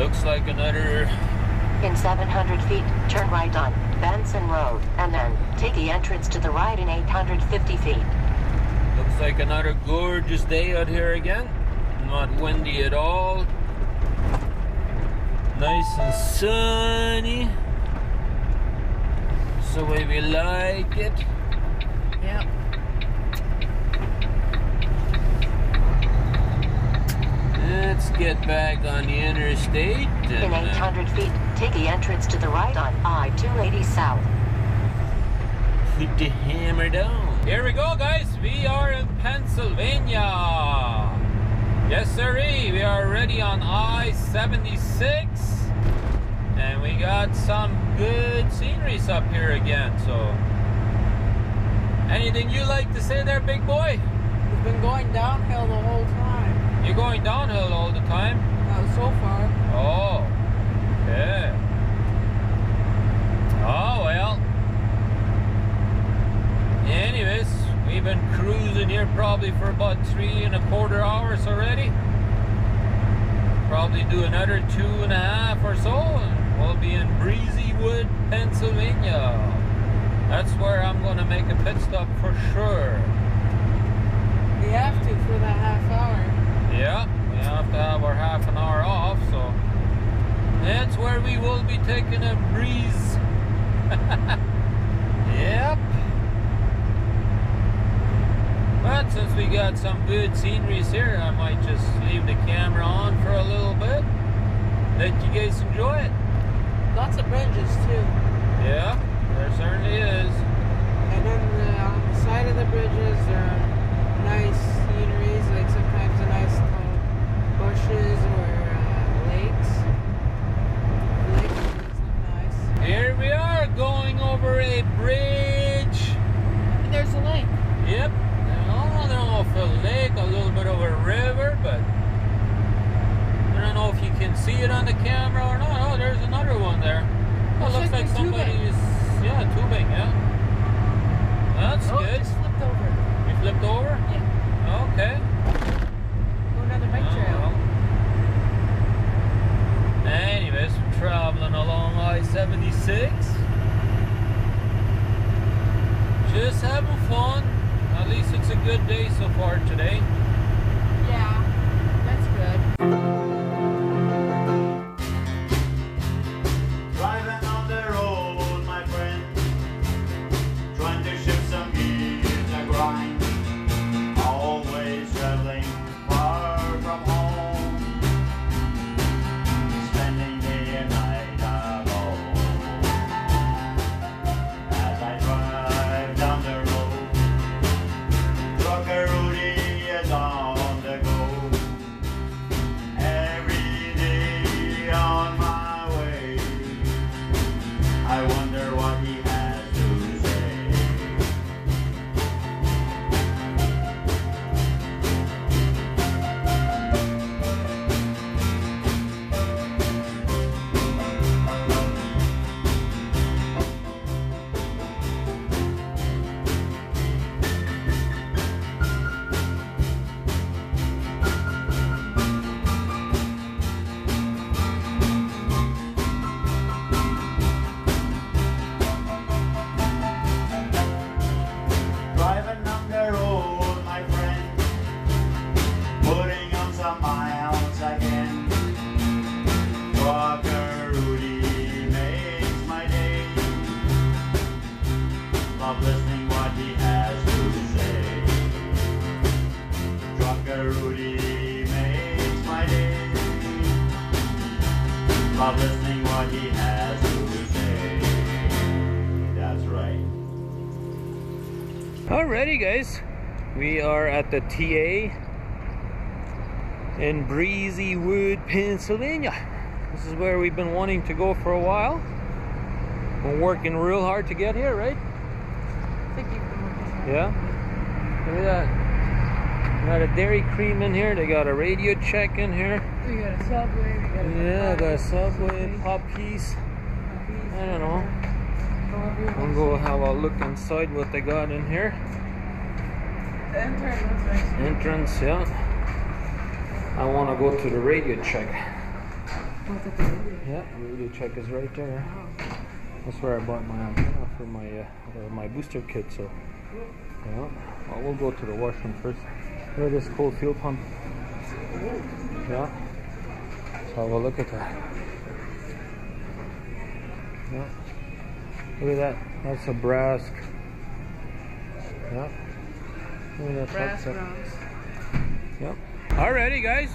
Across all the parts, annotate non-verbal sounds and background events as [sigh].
Looks like another In 700 feet, turn right on Benson Road, and then take the entrance to the right in 850 feet. looks like another gorgeous day out here again. Not windy at all. Nice and sunny. The way we like it. Yep. Let's get back on the interstate. In and, uh, 800 feet, take the entrance to the right on I-280 South. Put the hammer down. Here we go, guys. We are in Pennsylvania. Yes, sirree. We are ready on I-76. And we got some good sceneries up here again, so... Anything you like to say there, big boy? We've been going downhill the whole time. You're going downhill all the time? Not so far. Oh, okay. Oh, well. Anyways, we've been cruising here probably for about three and a quarter hours already. Probably do another two and a half or so, and we'll be in Breezewood, Pennsylvania. That's where I'm going to make a pit stop for sure. We have to for that half hour. Yeah, we have to have our half an hour off, so that's where we will be taking a breeze. [laughs] yep. But since we got some good sceneries here, I might just leave the camera on for a little bit. Let you guys enjoy it. Lots of bridges too. Yeah, there certainly is. And then uh, on the side of the bridges there are nice sceneries, like sometimes a nice tall bushes or uh, lakes. Nice. Here we are going over a bridge. And there's a lake. Yep. I don't know if a lake, a little bit of a river, but I don't know if you can see it on the camera or not. Oh, there's another one there. Oh, Looks looks like like tubing. somebody's, yeah, tubing, yeah. That's oh, good. just flipped over. You flipped over? Yeah. Okay. Go another bike Oh, trail. well. Anyways, we're traveling along I-76. Just having fun. At least it's a good day so far today. Alrighty, guys. We are at the TA in Breezewood, Pennsylvania. This is where we've been wanting to go for a while. Been working real hard to get here, right? I think you've been working hard. Yeah. Look at that. Got a Dairy Cream in here. They got a Radio Shack in here. We got a subway. We got a Yeah, got a Subway, Pop Piece. Go have a look inside what they got in here. The looks. Entrance, yeah. I wanna go to the Radio Shack. Look the video. Yeah, Radio Shack is right there. That's where I bought my antenna for my uh, uh, my booster kit. So, yeah. Well, we'll go to the washroom first. Look at this cool fuel pump. Yeah. So have a look at that. Yeah. Look at that. That's a brass. Yep. Look at that. Brass truck. Yep. Alrighty, guys.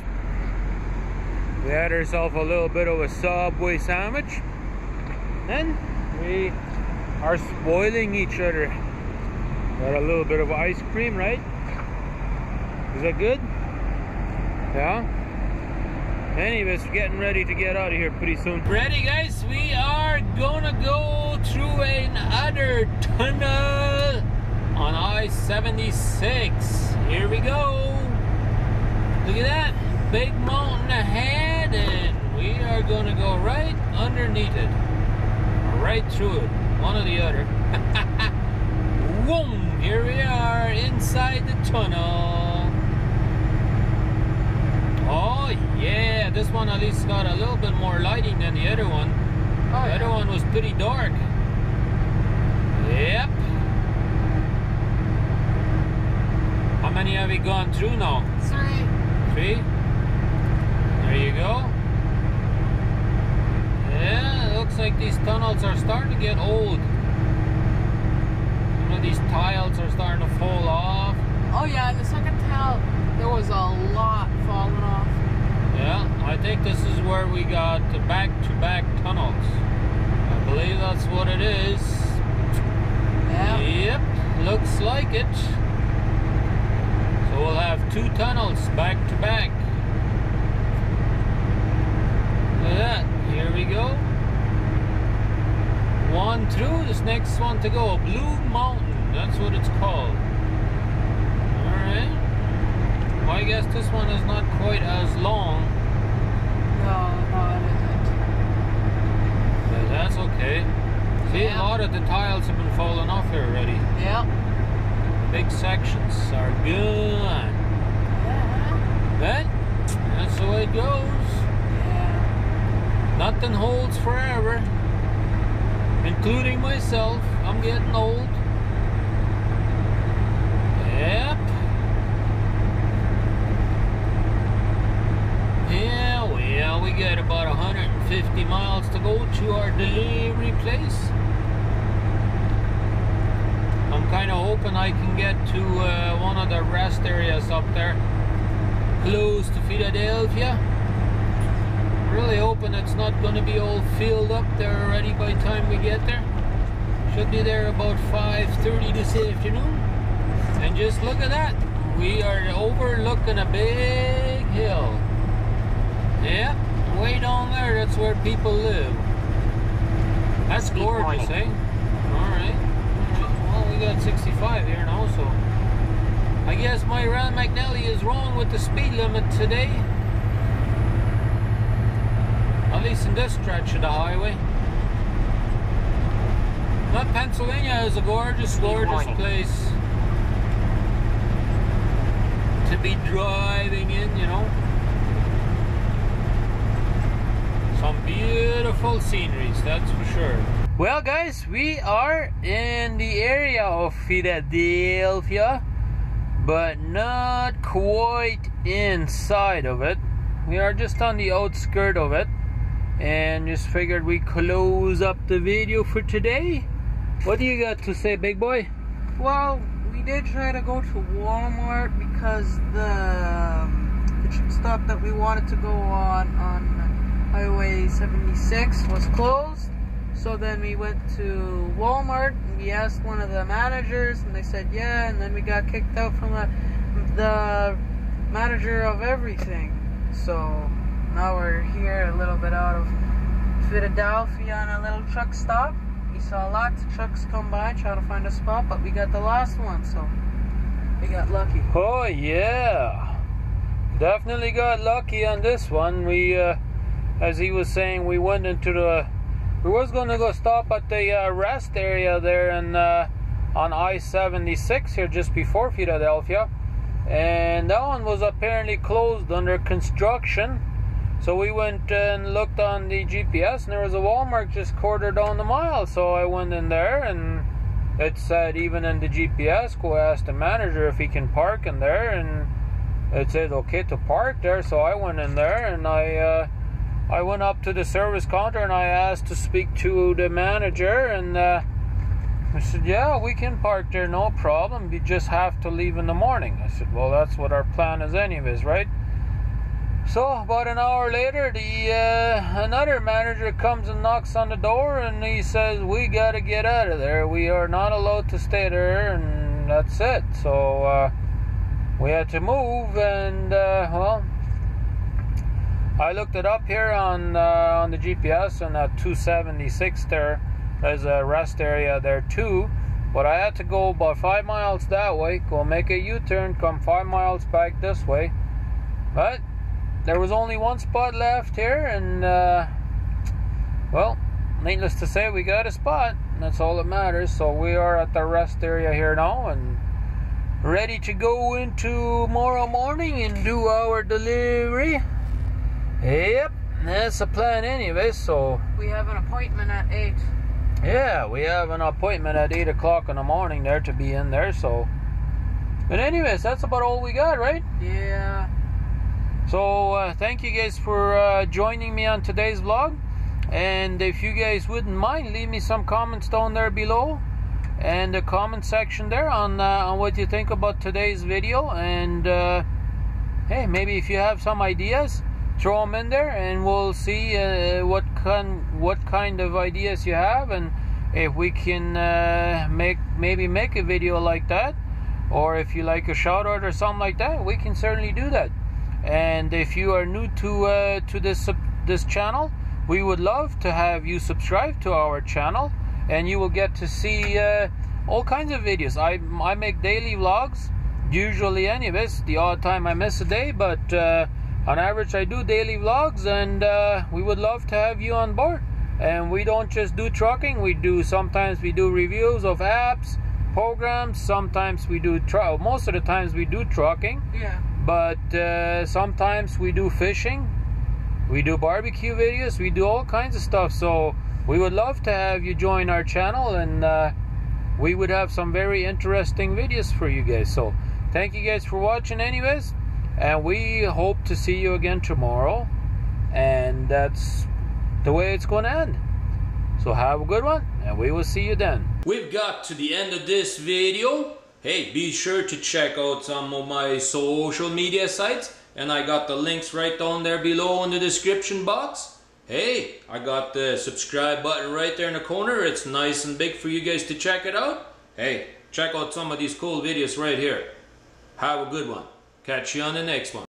We had ourselves a little bit of a Subway sandwich. Then we are spoiling each other. Got a little bit of ice cream, right? Is that good? Yeah? Anyways, getting ready to get out of here pretty soon. Ready, guys? We are gonna go through another tunnel on I 76. Here we go. Look at that big mountain ahead, and we are gonna go right underneath it, right through it, one or the other. [laughs] Boom! Here we are inside the tunnel. Oh yeah, this one at least got a little bit more lighting than the other one. Oh, The other one was pretty dark. Yep. How many have we gone through now? Three. Three. There you go. Yeah, it looks like these tunnels are starting to get old. Some of these tiles are starting to fall off. Oh yeah, the second tile, there was a lot falling off. Yeah, I think this is where we got the back-to-back tunnels. I believe that's what it is. Yeah. Yep, looks like it. So we'll have two tunnels back to back. Look at that. Here we go. One through, this next one to go. Blue Mountain, that's what it's called. Alright. Well, I guess this one is not quite as long, No, no, it isn't. but that's okay. See, a lot of the tiles have been falling off here already. Yep. Big sections are gone. Yeah. But that's the way it goes. Yeah. Nothing holds forever. Including myself. I'm getting old. Yep. Yeah, well, we got about 150 miles to go to our delivery place. I'm kind of hoping I can get to uh, one of the rest areas up there, close to Philadelphia. Really hoping it's not going to be all filled up there already by the time we get there. Should be there about 5.30 this afternoon. And just look at that. We are overlooking a big hill. Yep, way down there, that's where people live. That's gorgeous, eh? Alright. Well, we got 65 here now, so. I guess my Rand McNally is wrong with the speed limit today. At least in this stretch of the highway. But Pennsylvania is a gorgeous, gorgeous place to be driving in, you know. Some beautiful sceneries, that's for sure. Well, guys, we are in the area of Philadelphia, but not quite inside of it. We are just on the outskirt of it, and just figured we close up the video for today. What do you got to say, big boy? Well, we did try to go to Walmart because the, um, the tr- stop that we wanted to go on on Highway 76 was closed. So then we went to Walmart and we asked one of the managers, and they said yeah. And then we got kicked out from the the manager of everything. So now we're here a little bit out of Philadelphia on a little truck stop. We saw lots of trucks come by trying to find a spot, but we got the last one, so we got lucky. Oh yeah, definitely got lucky on this one. We, uh, as he was saying, we went into the we was gonna go stop at the uh, rest area there in uh, on I-76 here just before Philadelphia, and that one was apparently closed under construction. So we went and looked on the GPS, and there was a Walmart just quarter down the mile. So I went in there, and it said even in the GPS, go ask the manager if he can park in there, and it said okay to park there. So I went in there, and I uh, I went up to the service counter, and I asked to speak to the manager, and uh, I said, yeah, we can park there, no problem. You just have to leave in the morning. I said, well, that's what our plan is, anyways, right? So about an hour later, the uh, another manager comes and knocks on the door, and he says, "We gotta get out of there. We are not allowed to stay there, and that's it." So uh, we had to move, and uh, well, I looked it up here on uh, on the GPS, and at 276 there, there's a rest area there too. But I had to go about five miles that way, go make a U-turn, come five miles back this way. But there was only one spot left here, and uh, well, needless to say, we got a spot. That's all that matters. So we are at the rest area here now, and ready to go into tomorrow morning and do our delivery. Yep, that's the plan anyway. So We have an appointment at 8. yeah, we have an appointment at eight o'clock in the morning there to be in there. So, but anyways, that's about all we got, right? Yeah. So uh, thank you guys for uh, joining me on today's vlog. And if you guys wouldn't mind, leave me some comments down there below, and the comment section there on uh, on what you think about today's video. And uh, hey, maybe if you have some ideas, throw them in there, and we'll see uh, what kind what kind of ideas you have, and if we can uh, make maybe make a video like that, or if you like a shout out or something like that, we can certainly do that. And if you are new to uh, to this this channel, we would love to have you subscribe to our channel, and you will get to see uh, all kinds of videos. I I make daily vlogs, usually anyways. The odd time I miss a day, but uh, on average I do daily vlogs, and uh, we would love to have you on board. And we don't just do trucking; we do sometimes we do reviews of apps, programs. Sometimes we do tr- most of the times we do trucking Yeah. but uh, sometimes we do fishing we do barbecue videos we do all kinds of stuff so we would love to have you join our channel and uh, we would have some very interesting videos for you guys so thank you guys for watching anyways and we hope to see you again tomorrow. And that's the way it's going to end. So have a good one and we will see you then. We've got to the end of this video. Hey be sure to check out some of my social media sites and i got the links right down there below in the description box. Hey i got the subscribe button right there in the corner. It's nice and big for you guys to check it out. Hey check out some of these cool videos right here. Have a good one catch you on the next one